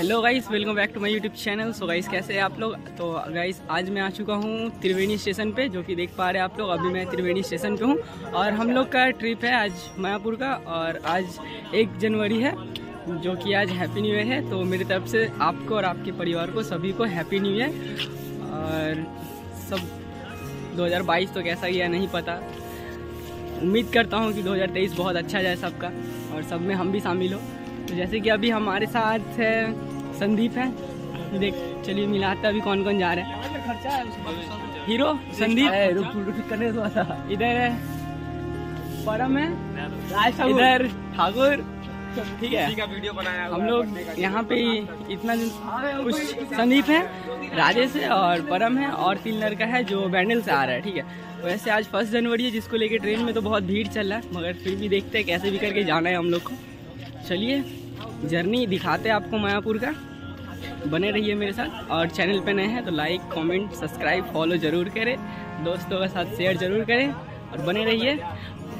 Hello guys welcome back to my YouTube channel so guys कैसे हैं आप लोग? तो गाइस आज मैं आ चुका हूँ त्रिवेणी स्टेशन पे, जो कि देख पा रहे हैं आप लोग। अभी मैं त्रिवेणी स्टेशन पे हूँ और हम लोग का ट्रिप है आज मायापुर का और आज एक जनवरी है, जो कि आज हैप्पी न्यू ईयर है। तो मेरी तरफ़ से आपको और आपके परिवार को, सभी को हैप्पी न्यू ईयर और सब 2022 तो कैसा गया, नहीं पता। उम्मीद करता हूँ कि 2023 बहुत अच्छा जाए सबका और सब में हम भी शामिल हो। तो जैसे कि अभी हमारे साथ है संदीप है। देख चलिए मिलाते अभी कौन कौन जा रहे हैं। हीरो संदीप। करने इधर है। परम है। इधर ठाकुर। ठीक है। वीडियो बनाया हम लोग यहाँ पे इतना दिन कुछ संदीप है राजेश है और परम है और तीन लड़का है जो बैंडल से आ रहा है ठीक है। वैसे आज फ़र्स्ट जनवरी है जिसको लेके ट्रेन में तो बहुत भीड़ चल रहा है मगर फिर भी देखते हैं कैसे भी करके जाना है हम लोग को। चलिए जर्नी दिखाते हैं आपको मायापुर का। बने रहिए मेरे साथ। और चैनल पे नए हैं तो लाइक कमेंट सब्सक्राइब फॉलो ज़रूर करें। दोस्तों के साथ शेयर ज़रूर करें और बने रहिए।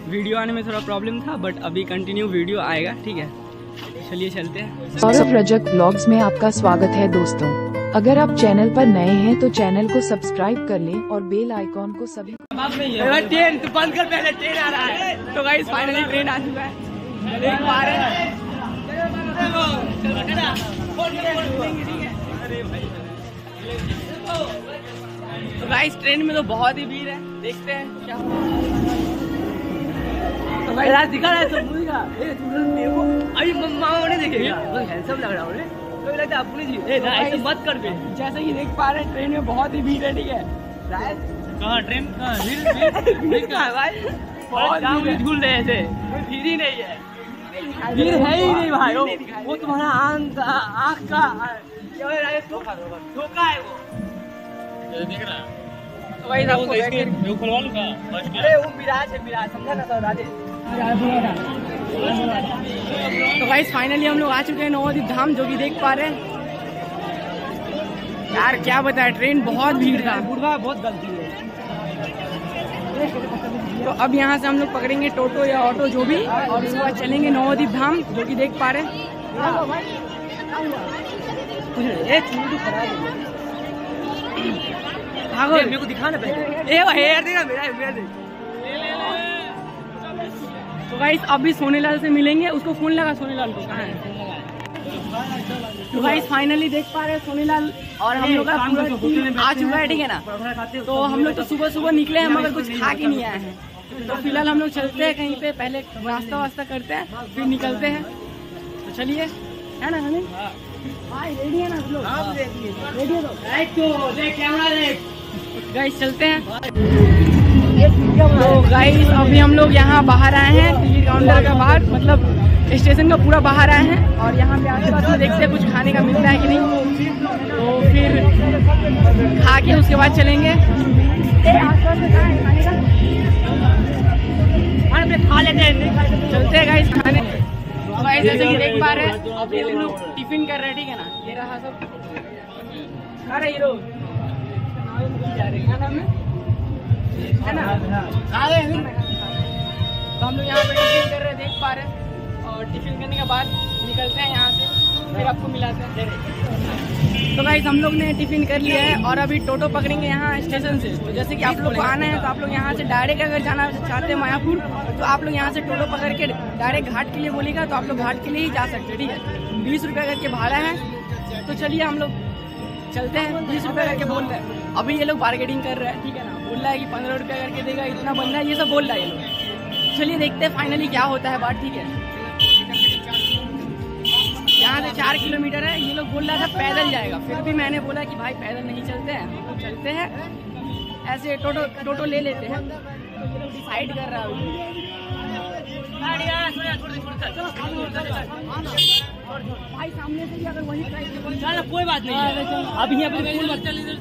वीडियो आने में थोड़ा प्रॉब्लम था बट अभी कंटिन्यू वीडियो आएगा ठीक है? चलिए चलते हैं। सौरभ रजक ब्लॉग्स में आपका स्वागत है दोस्तों। अगर आप चैनल पर नए हैं तो चैनल को सब्सक्राइब कर लें और बेल आइकॉन को सभी ट्रेन तू बंद कर पहले ट्रेन आ रहा है। तो गाइस फाइनली ट्रेन आ चुका है। देख पा रहे हैं। तो गाइस ट्रेन में तो बहुत ही भीड़ है। देखते हैं क्या तो भाई रात दिखा रहा है सब मूवी का। ए तू देखो। अभी मामा ने देखेगा। बहुत हैंडसम लग रहा है तो लगता है अपनी जी ए ना ऐसे मत कर बे जैसे कि देख पा रहे हैं ट्रेन में बहुत ही भीड़ है ठीक है? शायद कहाँ ट्रेन कहाँ भीड़ भीड़ कहाँ है भाई? बहुत है। झूल रहे थे भीड़ ही नहीं है। भीड़ है ही नहीं भाई। वो वो तुम्हारा आँख आँख का धोखा है वो। देख रहा तो भाई आपको बैठे मैं खुलवा लूँगा अरे वो मिराज है मिराज समझा ना सर राजे तो भाई फाइनली हम लोग आ चुके हैं नवदीप धाम जो कि देख पा रहे हैं। यार क्या बताए ट्रेन बहुत भीड़ था। बुढ़वा बहुत गलती है। तो अब यहाँ से हम लोग पकड़ेंगे टोटो या ऑटो जो भी और उसके बाद चलेंगे नवदीप धाम जो कि देख पा रहे मेरे को दिखा ना पहले। ए भाई यार देखा मेरा मेरा देख। तो गाइस अभी सोनेलाल से मिलेंगे। उसको फ़ोन लगा सोनेलाल को। कहाँ है तो गाइस फाइनली देख पा रहे हैं सोनेलाल और हम लोग आ चुका है ठीक है ना तो हम लोग तो सुबह सुबह निकले हैं मगर कुछ खा के नहीं आए हैं तो फ़िलहाल हम लोग चलते हैं कहीं पे पहले नाश्ता वास्ता करते हैं फिर निकलते हैं तो चलिए है ना हमें रेडी है ना रेडी है तो तो गाइस चलते हैं तो गाइस अभी हम लोग यहाँ बाहर आए हैं काउंटर का बाहर मतलब स्टेशन का पूरा बाहर आए हैं और यहाँ पे आस पास में देखते हैं कुछ खाने का मिलता है कि नहीं। तो फिर खा के उसके बाद चलेंगे? खा लेते हैं। चलते हैं गाइस खाने। तो गाइस जैसे कि देख पा रहे हैं। अभी हम लोग टिफ़िन कर रहे हैं ठीक है ना? ये रहा सब। खा रहे हीरो रहे हैं ना? आ गए हैं। तो हम लोग यहाँ पे टिफ़िन कर रहे हैं देख पा रहे हैं। और टिफ़िन करने के बाद निकलते हैं यहाँ से, फिर आपको मिलाते हैं। तो भाई हम लोग ने टिफ़िन कर लिया है और अभी टोटो पकड़ेंगे यहाँ स्टेशन से। तो जैसे कि आप लोग को आना है तो आप लोग यहाँ से डायरेक्ट अगर जाना चाहते हैं मायापुर तो आप लोग यहाँ से टोटो पकड़ के डायरेक्ट घाट के लिए बोलेगा तो आप लोग घाट के लिए ही जा सकते हैं, ठीक है? बीस रुपये करके भाड़ा है। तो चलिए हम लोग चलते हैं। बीस रुपये करके बोल रहे हैं। अभी ये लोग बार्गेनिंग कर रहे हैं, ठीक है ना? बोल रहा है कि पंद्रह रुपये करके देगा, इतना बन रहा है, ये सब बोल रहा है ये लोग। चलिए देखते हैं फाइनली क्या होता है बात, ठीक है? यहाँ से चार किलोमीटर है ये लोग बोल रहा था पैदल जाएगा फिर भी मैंने बोला कि भाई पैदल नहीं चलते हैं हम लोग चलते हैं ऐसे टोटो टोटो ले लेते हैं तो ये लोग डिसाइड कर रहा हूँ भाई सामने से अगर वही चल कोई बात नहीं है अब पे कोई बात चल इधर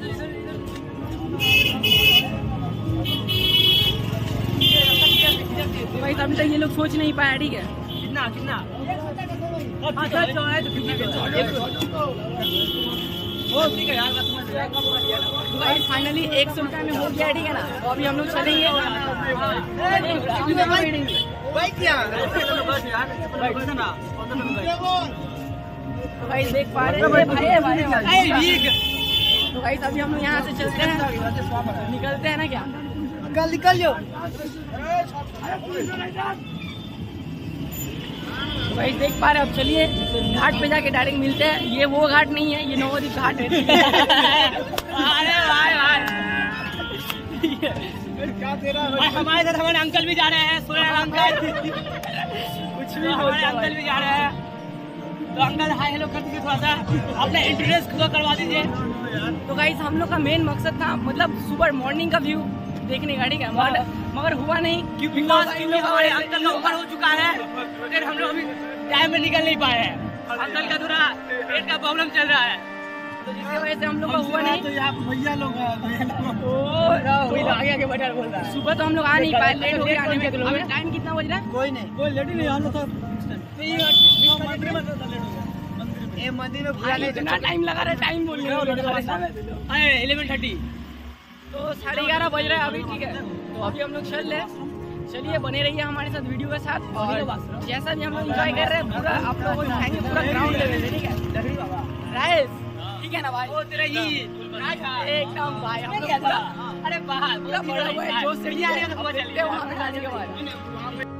भाई अभी तक ये लोग सोच नहीं पाया ठीक है कितना कितना फाइनली एक सौ रुपये में हो गया ठीक है ना? तो अभी हम लोग चलेंगे भाई देख पा रहे हैं भाई भाई भाई तो भाई अभी हम लोग यहाँ से चलते हैं। निकलते हैं ना क्या? कल निकल जाओ। तो भाई देख पा रहे हैं अब चलिए घाट पे जाके डायरेक्ट मिलते हैं। ये वो घाट नहीं है ये नवोदीप घाट है। अरे भाई भाई। हमारे साथ हमारे अंकल भी जा रहे हैं सोया अंकल कुछ भी हमारे अंकल भी जा रहे हैं। तो अंकल हाय हेलो कर दीजिए थोड़ा सा। अपना इंट्रोड्यूस खुद करवा दीजिए। तो गाइस हम लोग का मेन मकसद था मतलब सुबह मॉर्निंग का व्यू देखने का ठीक है? मगर हुआ नहीं क्योंकि क्योंकि हमारे अंकल का उम्र हो चुका है फिर हम लोग अभी टाइम में निकल नहीं पाए हैं। अंकल का थोड़ा पेट का प्रॉब्लम चल रहा है। तो जिसकी वजह से हम लोग का हुआ नहीं। यहाँ भैया लोग आगे आगे बैठा बोल रहा है। सुबह तो हम लोग आ नहीं पाए लेट हो गया आने में अभी टाइम कितना बज रहा है? कोई नहीं कोई लेडी नहीं आना था ये मंदिर में इतना टाइम लगा रहा है टाइम बोल रहे इलेवन थर्टी तो साढ़े ग्यारह बज रहा है अभी ठीक है। तो अभी हम लोग चल रहे हैं। चलिए बने रहिए हमारे साथ वीडियो के साथ। और जैसा भी हम लोग इंजॉय कर रहे हैं पूरा आप लोगों को दिखाएँगे पूरा ग्राउंड लेवल ठीक है? राइस ठीक है ना भाई? ओ तेरा ही एकदम भाई हम लोग अरे बाहर पूरा बड़ा हुआ है जो से आ रही है तो वहाँ पे जाने के बाद।